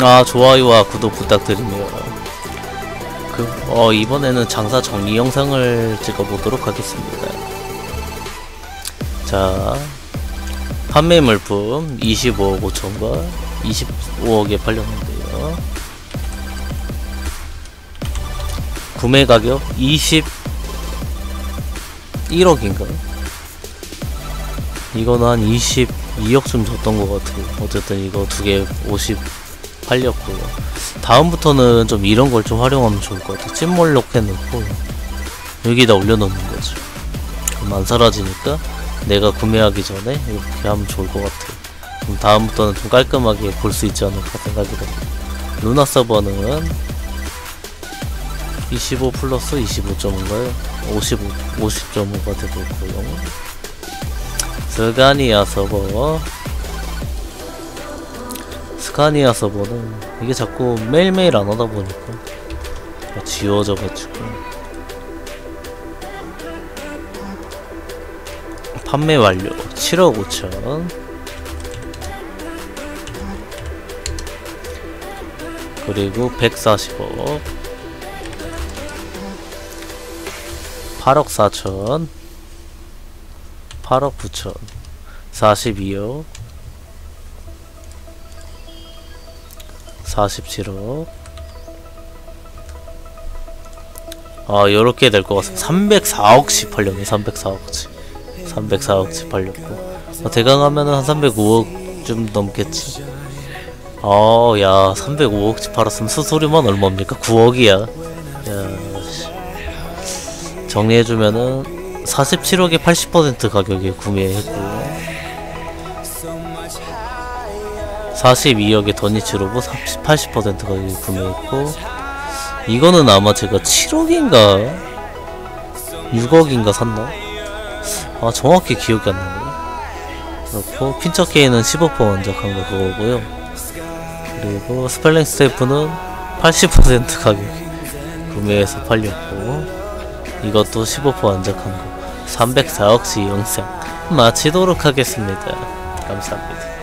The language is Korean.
아 좋아요와 구독 부탁드리며. 그, 어, 이번에는 장사 정리 영상을 찍어보도록 하겠습니다. 자 판매 물품 25억 5천과 25억에 팔렸는데요. 구매 가격 21억인가요? 이거는 한 22억쯤 줬던 것 같아요. 어쨌든 이거 두 개 50 팔렸고요. 다음부터는 좀 이런 걸 좀 활용하면 좋을 것 같아요. 찐몰록 해놓고 여기다 올려놓는 거죠 그럼 안 사라지니까 내가 구매하기 전에 이렇게 하면 좋을 것 같아요. 그럼 다음부터는 좀 깔끔하게 볼 수 있지 않을까 생각이 듭니다 루나 서버는 25 플러스 25.5인가요? 55, 50.5가 되고 있고요. 스가니아 서버 스카니아 서버는 이게 자꾸 매일매일 안 하다 보니까 지워져가지고. 판매 완료. 7억 5천. 그리고 140억. 8억 4천. 8억 9천. 42억 47억 아 요렇게 될 것 같습니다. 304억씩 팔렸네 304억씩 304억씩 팔렸고. 어, 대강 하면은 한 305억 좀 넘겠지. 어야 305억씩 팔았으면 수수료만 얼마입니까? 9억이야. 야 씨. 정리해주면은 47억에 80% 가격에 구매했고 42억의 더니츠로브 80% 가격에 구매했고 이거는 아마 제가 7억인가 6억인가 샀나? 아 정확히 기억이 안 나네. 그렇고 핀처케이는 15% 원작한 거 그거고요. 그리고 스펠링 스테이프는 80% 가격에 구매해서 팔렸고 이것도 15% 원작한 거. 304억씩 영상 마치도록 하겠습니다. 감사합니다